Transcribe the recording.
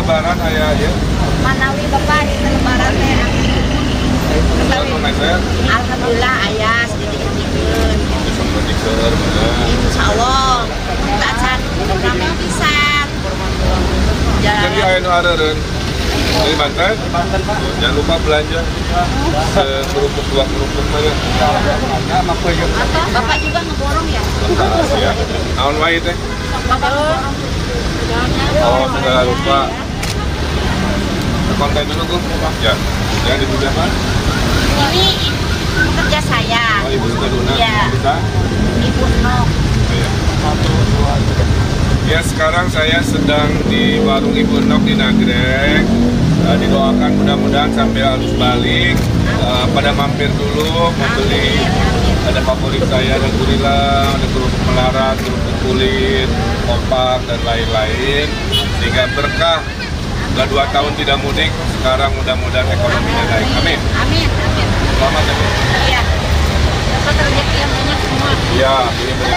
lebaran ayah ya? Manawi bapak di lebaran ya. teh. Ya? Alhamdulillah ayah sedikit-sedikit. Insya Allah, tak can, kami bisa. Ya. Jadi ayah nu ada dari Banten? Jangan lupa belanja. Kerupuk dua kerupuk aja bapak juga ngeborong ya? Nah, ya naon wae teh. Oh lupa Konten dulu tuh. Ya. Ya dimudahkan. Ini ibu kerja saya. Oh, Ibu Luna. Iya. Bisa? Ibu Nok. Iya. Ya sekarang saya sedang di warung Ibu Nok di Nagrek. Eh, didoakan mudah-mudahan sampai arus balik eh, pada mampir dulu membeli ada favorit saya ada gurila, ada kerupuk melarat, kerupuk kulit, kopak dan lain-lain sehingga berkah setelah dua tahun tidak mudik sekarang mudah-mudahan ekonominya naik amin Amin, amin. selamat ya. Iya. Dapat rezeki yang banyak semua. ya ini beri